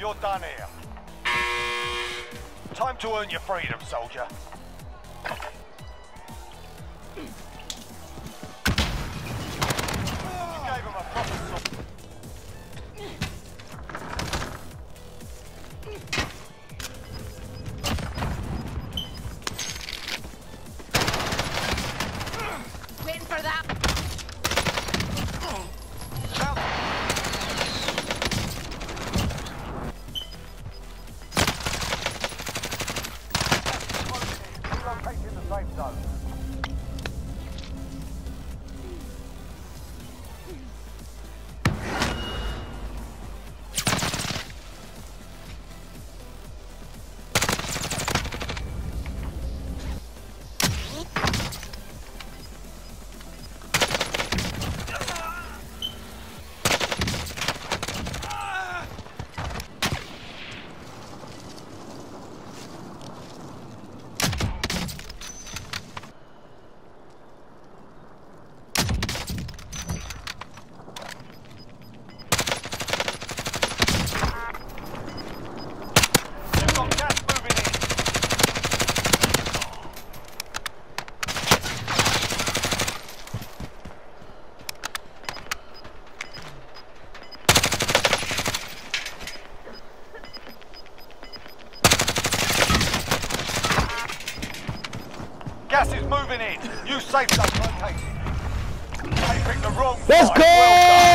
You're done here. Time to earn your freedom, soldier. You Relocating the safe zone. Gas is moving in. New safe zone located. They picked the wrong Let's side. Well done.